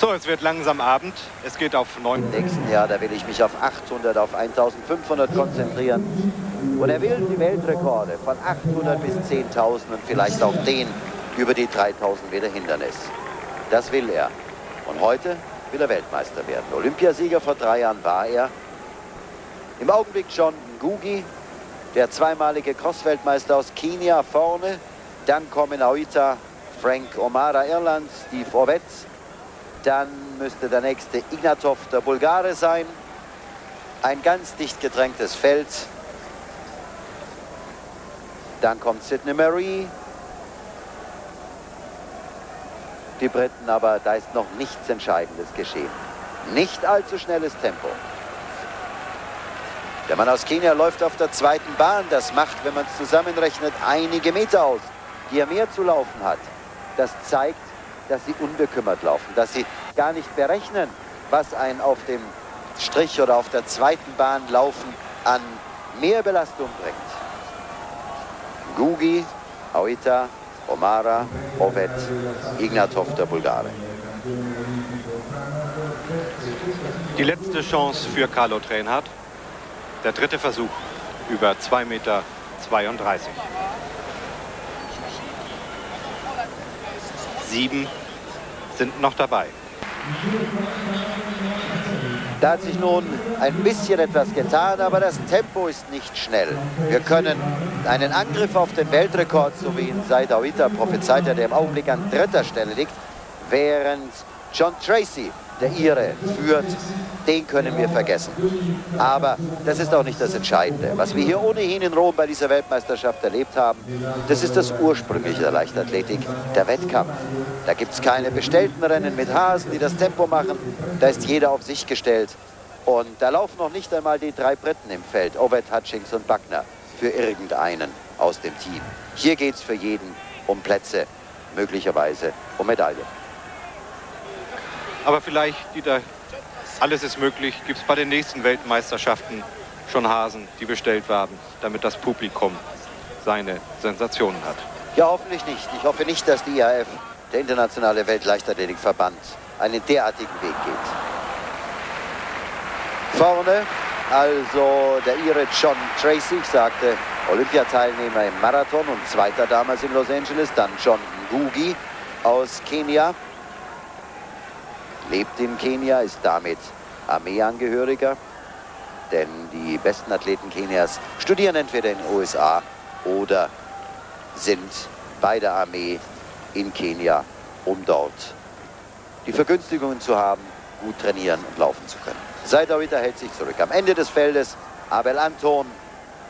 So, es wird langsam Abend. Es geht auf 9. Im nächsten Jahr, da will ich mich auf 800, auf 1500 konzentrieren. Und er will die Weltrekorde von 800 bis 10.000 und vielleicht auch den über die 3000 Meter Hindernis. Das will er. Und heute will er Weltmeister werden. Olympiasieger vor drei Jahren war er. Im Augenblick John Ngugi, der zweimalige Cross-Weltmeister aus Kenia vorne. Dann kommen Aoita, Frank Omara Irland, Steve Ovetz. Dann müsste der nächste Ignatov, der Bulgare sein. Ein ganz dicht gedrängtes Feld. Dann kommt Sidney Marie. Die Briten, aber da ist noch nichts Entscheidendes geschehen. Nicht allzu schnelles Tempo. Der Mann aus Kenia läuft auf der zweiten Bahn. Das macht, wenn man es zusammenrechnet, einige Meter aus, die er mehr zu laufen hat. Das zeigt, dass sie unbekümmert laufen, dass sie gar nicht berechnen, was ein auf dem Strich oder auf der zweiten Bahn laufen an Mehrbelastung bringt. Gugi, Aoita, Omara, Ovet, Ignatov, der Bulgare. Die letzte Chance für Carlo Trainhardt. Der dritte Versuch über 2,32 Meter. Sieben sind noch dabei. Da hat sich nun ein bisschen etwas getan, aber das Tempo ist nicht schnell. Wir können einen Angriff auf den Weltrekord, so wie ihn Said Awita prophezeit hat, der im Augenblick an dritter Stelle liegt, während John Tracy, der Ire, führt, den können wir vergessen. Aber das ist auch nicht das Entscheidende. Was wir hier ohnehin in Rom bei dieser Weltmeisterschaft erlebt haben, das ist das ursprüngliche der Leichtathletik, der Wettkampf. Da gibt es keine bestellten Rennen mit Hasen, die das Tempo machen. Da ist jeder auf sich gestellt. Und da laufen noch nicht einmal die drei Briten im Feld, Ovett, Hutchings und Buckner, für irgendeinen aus dem Team. Hier geht es für jeden um Plätze, möglicherweise um Medaillen. Aber vielleicht, Dieter, alles ist möglich, gibt es bei den nächsten Weltmeisterschaften schon Hasen, die bestellt werden, damit das Publikum seine Sensationen hat. Ja, hoffentlich nicht. Ich hoffe nicht, dass die IAF, der Internationale Weltleichtathletikverband, einen derartigen Weg geht. Vorne also der Ire John Tracy, ich sagte Olympiateilnehmer im Marathon und Zweiter damals in Los Angeles, dann John Ngugi aus Kenia, lebt in Kenia, ist damit Armeeangehöriger, denn die besten Athleten Kenias studieren entweder in den USA oder sind bei der Armee in Kenia, um dort die Vergünstigungen zu haben, gut trainieren und laufen zu können. Seidawita hält sich zurück. Am Ende des Feldes Abel Anton,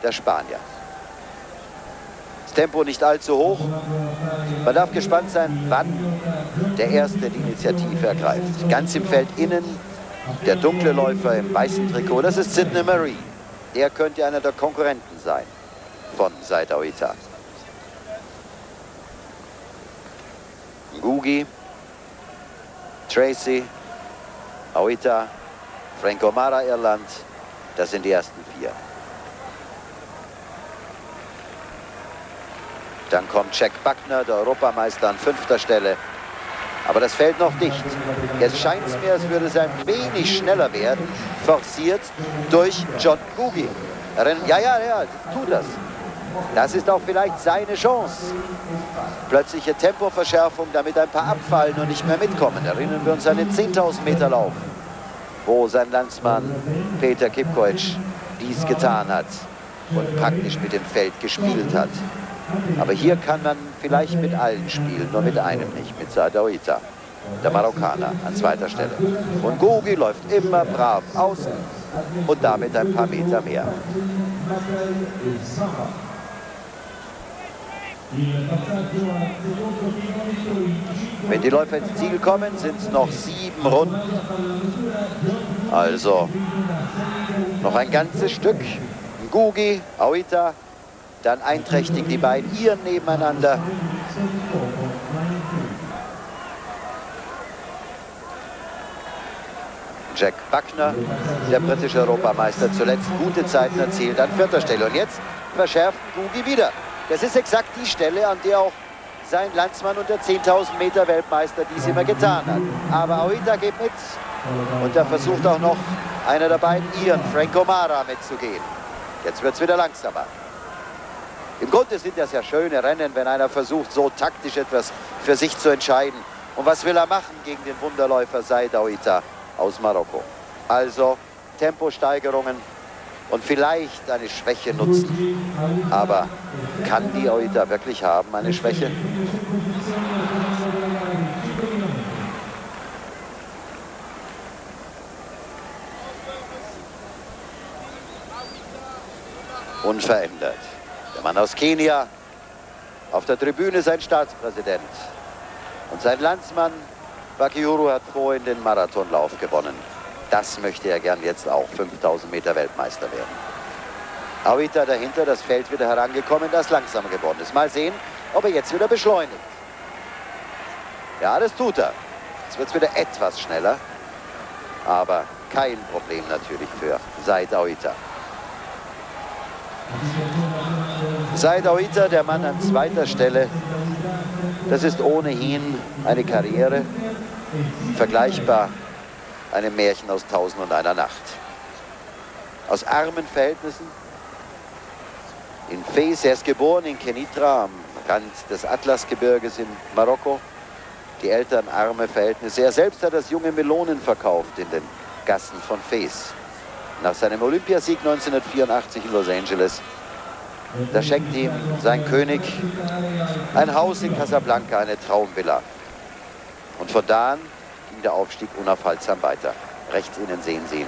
der Spanier. Das Tempo nicht allzu hoch. Man darf gespannt sein, wann der Erste die Initiative ergreift. Ganz im Feld innen der dunkle Läufer im weißen Trikot, das ist Sidney Marie. Er könnte einer der Konkurrenten sein von Seidawita. Ngugi, Tracy, Aoita, Franco Mara Irland, das sind die ersten vier. Dann kommt Jack Buckner, der Europameister an fünfter Stelle. Aber das fällt noch dicht. Jetzt scheint es mir, als würde es ein wenig schneller werden, forciert durch John Gugi. Ja, ja, ja, tut das. Das ist auch vielleicht seine Chance. Plötzliche Tempoverschärfung, damit ein paar abfallen und nicht mehr mitkommen. Erinnern wir uns an den 10.000 Meter Lauf wo sein Landsmann Peter Kipkoitsch dies getan hat und praktisch mit dem Feld gespielt hat. Aber hier kann man vielleicht mit allen spielen, nur mit einem nicht, mit Sadaoita, der Marokkaner an zweiter Stelle. Und Gogi läuft immer brav außen und damit ein paar Meter mehr. Wenn die Läufer ins Ziel kommen, sind es noch sieben Runden. Also noch ein ganzes Stück. Gugi, Aoita, dann einträchtig die beiden Iren nebeneinander. Jack Buckner, der britische Europameister, zuletzt gute Zeiten erzielt an vierter Stelle. Und jetzt verschärft Gugi wieder. Das ist exakt die Stelle, an der auch sein Landsmann und der 10.000 Meter Weltmeister dies immer getan hat. Aber Aoita geht mit und da versucht auch noch einer der beiden Iren, Franco Mara, mitzugehen. Jetzt wird es wieder langsamer. Im Grunde sind das ja schöne Rennen, wenn einer versucht, so taktisch etwas für sich zu entscheiden. Und was will er machen gegen den Wunderläufer Said Aouita aus Marokko? Also Temposteigerungen und vielleicht eine Schwäche nutzen. Aber kann die Aouita wirklich haben, eine Schwäche? Unverändert. Der Mann aus Kenia, auf der Tribüne sein Staatspräsident. Und sein Landsmann Bakiuru hat vorhin den Marathonlauf gewonnen. Das möchte er gern jetzt auch 5000 Meter Weltmeister werden. Awita dahinter, das Feld wieder herangekommen, das langsamer geworden ist. Mal sehen, ob er jetzt wieder beschleunigt. Ja, das tut er. Jetzt wird es wieder etwas schneller. Aber kein Problem natürlich für Said Awita. Said Awita, der Mann an zweiter Stelle, das ist ohnehin eine Karriere, vergleichbar einem Märchen aus Tausend und einer Nacht. Aus armen Verhältnissen, in Fez, er ist geboren in Kenitra am Rand des Atlasgebirges in Marokko. Die Eltern arme Verhältnisse. Er selbst hat das junge Melonen verkauft in den Gassen von Fez. Nach seinem Olympiasieg 1984 in Los Angeles da schenkt ihm sein König ein Haus in Casablanca, eine Traumvilla. Und von da an ging der Aufstieg unaufhaltsam weiter. Rechts innen sehen Sie ihn,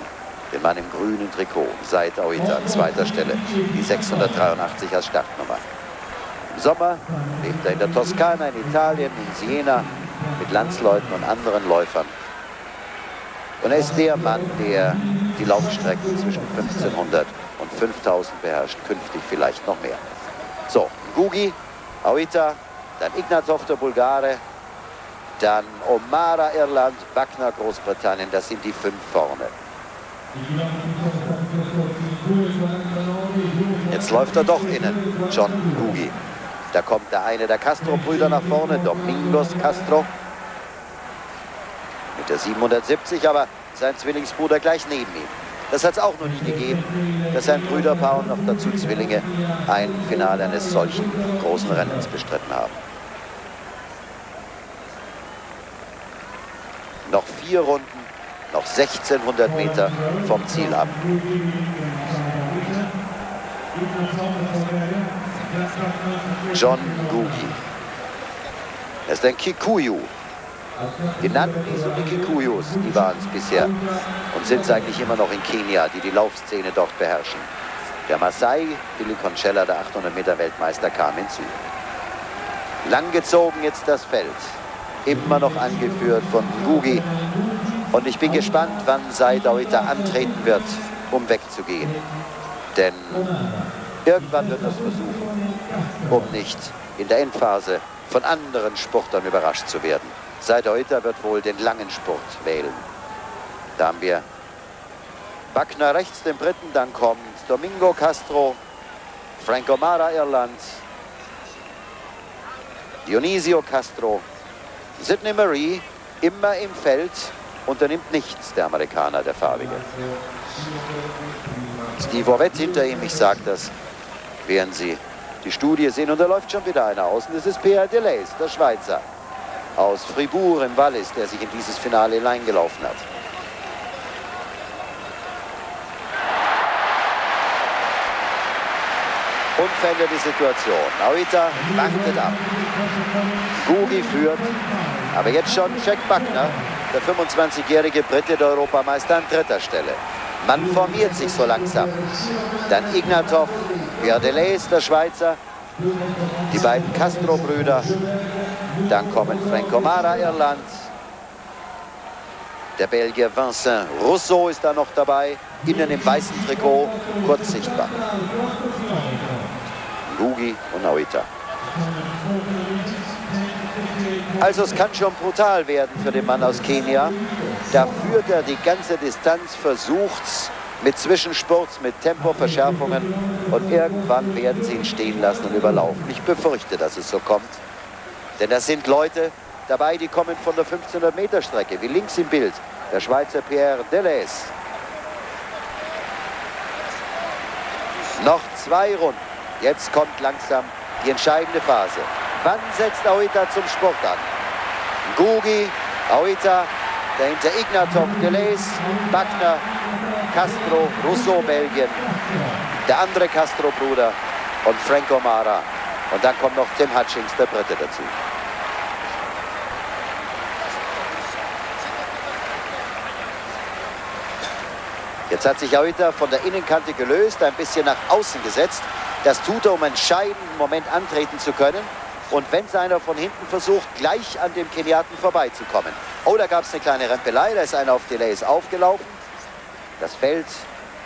den Mann im grünen Trikot, Said Aouita an zweiter Stelle, die 683 als Startnummer. Im Sommer lebt er in der Toskana in Italien, in Siena, mit Landsleuten und anderen Läufern. Und er ist der Mann, der die Laufstrecken zwischen 1500 und 5000 beherrscht, künftig vielleicht noch mehr. So, Gugi, Aouita, dann Ignatov der Bulgare, dann Omara Irland, Wagner Großbritannien, das sind die fünf vorne. Jetzt läuft er doch innen, John Gugi. Da kommt der eine der Castro-Brüder nach vorne, Domingos Castro. Mit der 770, aber sein Zwillingsbruder gleich neben ihm. Das hat es auch noch nie gegeben, dass ein Brüderpaar und noch dazu Zwillinge ein Finale eines solchen großen Rennens bestritten haben. Noch vier Runden, noch 1600 Meter vom Ziel ab. John Gugi. Er ist ein Kikuyu, die Nandis und die Kikuyus, die waren es bisher und sind es eigentlich immer noch in Kenia, die die Laufszene dort beherrschen. Der Masai, Billy Concella, der 800 Meter Weltmeister, kam hinzu. Langgezogen jetzt das Feld, immer noch angeführt von Gugi. Und ich bin gespannt, wann Saidawita antreten wird, um wegzugehen. Denn irgendwann wird er es versuchen, um nicht in der Endphase von anderen Sportlern überrascht zu werden. Seit heute wird wohl den langen Spurt wählen. Da haben wir Wagner rechts, den Briten, dann kommt Domingo Castro, Franco Mara Irland, Dionisio Castro, Sidney Marie, immer im Feld, unternimmt nichts, der Amerikaner, der Farbige. Steve Ovett hinter ihm, ich sage das, während Sie die Studie sehen. Und da läuft schon wieder einer außen, das ist Pierre Delays, der Schweizer aus Fribourg im Wallis, der sich in dieses Finale hineingelaufen hat. Unveränderte Situation. Nauita wartet ab. Gugi führt. Aber jetzt schon Jack Buckner, der 25-jährige Brite der Europameister an dritter Stelle. Man formiert sich so langsam. Dann Ignatov, Delays, der Schweizer, die beiden Castro-Brüder, dann kommen Franco Mara, Irland. Der Belgier Vincent Rousseau ist da noch dabei. Innen im weißen Trikot, kurz sichtbar. Lugi und Nauita. Also es kann schon brutal werden für den Mann aus Kenia. Da führt er die ganze Distanz, versucht's mit Zwischenspurts, mit Tempoverschärfungen und irgendwann werden sie ihn stehen lassen und überlaufen. Ich befürchte, dass es so kommt. Denn das sind Leute dabei, die kommen von der 1500 Meter Strecke, wie links im Bild der Schweizer Pierre Deleuze. Noch zwei Runden. Jetzt kommt langsam die entscheidende Phase. Wann setzt Aoita zum Sport an? Gugi, Aoita, dahinter Ignatov, Deleuze, Wagner, Castro, Rousseau, Belgien, der andere Castro-Bruder und Frank O'Mara. Und dann kommt noch Tim Hutchings, der Brite, dazu. Jetzt hat sich Aoita von der Innenkante gelöst, ein bisschen nach außen gesetzt. Das tut er, um einen entscheidenden Moment antreten zu können. Und wenn es einer von hinten versucht, gleich an dem Keniaten vorbeizukommen. Oh, da gab es eine kleine Rempelei, da ist einer auf Delays aufgelaufen. Das Feld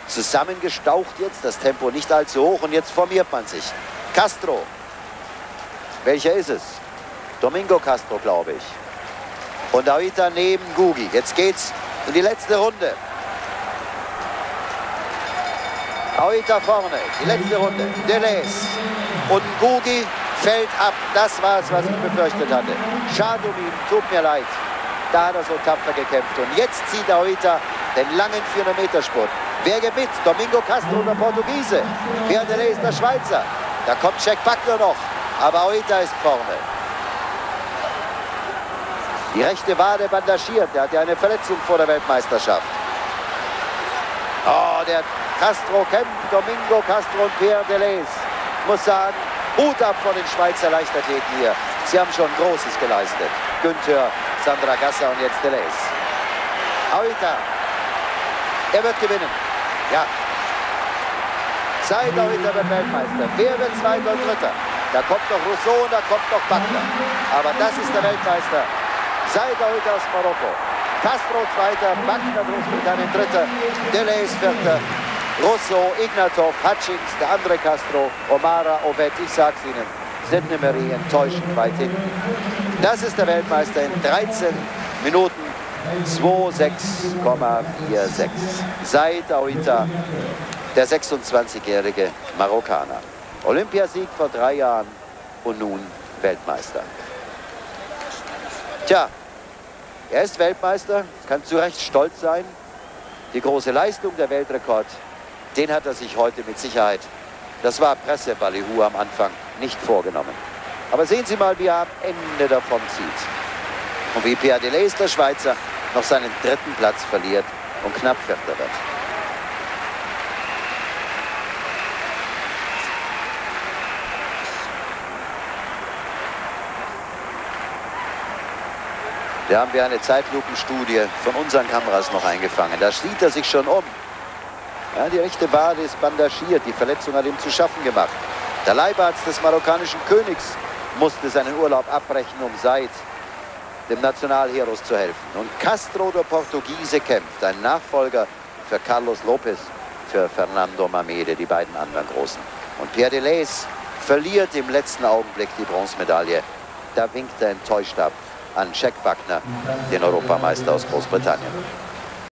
zusammengestaucht jetzt, das Tempo nicht allzu hoch und jetzt formiert man sich. Castro. Welcher ist es? Domingo Castro, glaube ich. Und Aoita neben Gugi. Jetzt geht's in die letzte Runde. Aoita vorne, die letzte Runde. Deleuze und Gugi fällt ab. Das war es, was ich befürchtet hatte. Schade um ihn, tut mir leid. Da hat er so tapfer gekämpft. Und jetzt zieht Aoita den langen 400-Meter-Spurt. Wer gewinnt? Domingo Castro, der Portugiese. Pierre Deleuze, der Schweizer. Da kommt Jack Buckner noch. Aber Aoita ist vorne. Die rechte Wade bandagiert. Der hat ja eine Verletzung vor der Weltmeisterschaft. Oh, der Castro kämpft, Domingo Castro und Pierre Deleuze. Muss sagen, Hut ab vor den Schweizer Leichtathleten hier. Sie haben schon Großes geleistet. Günther, Sandra Gasser und jetzt Deleuze. Aoita, er wird gewinnen. Ja. Seid Aoita wird Weltmeister. Wer wird Zweiter und Dritter? Da kommt noch Rousseau und da kommt noch Butler. Aber das ist der Weltmeister. Seid Aoita aus Marokko. Castro Zweiter, Butler Großbritannien Dritter, Deleuze Vierter, Rosso, Ignatov, Hutchings, der andere Castro, Omara, Ovet, ich sag's Ihnen, Sidney Marie enttäuschend weit hinten. Das ist der Weltmeister in 13 Minuten 2,6,46. Said Aouita, der 26-jährige Marokkaner. Olympiasieg vor drei Jahren und nun Weltmeister. Tja, er ist Weltmeister, kann zu Recht stolz sein. Die große Leistung, der Weltrekord den hat er sich heute mit Sicherheit, das war Presseballyhu am Anfang, nicht vorgenommen. Aber sehen Sie mal, wie er am Ende davon zieht. Und wie Pierre Deleuze, der Schweizer, noch seinen dritten Platz verliert und knapp Vierter wird. Da haben wir eine Zeitlupenstudie von unseren Kameras noch eingefangen. Da sieht er sich schon um. Ja, die rechte Wade ist bandagiert. Die Verletzung hat ihm zu schaffen gemacht. Der Leibarzt des marokkanischen Königs musste seinen Urlaub abbrechen, um Seid dem Nationalheros zu helfen. Und Castro, der Portugiese, kämpft. Ein Nachfolger für Carlos Lopez, für Fernando Mamede, die beiden anderen Großen. Und Pierre Deleuze verliert im letzten Augenblick die Bronzemedaille. Da winkt er enttäuscht ab an Jack Wagner, den Europameister aus Großbritannien.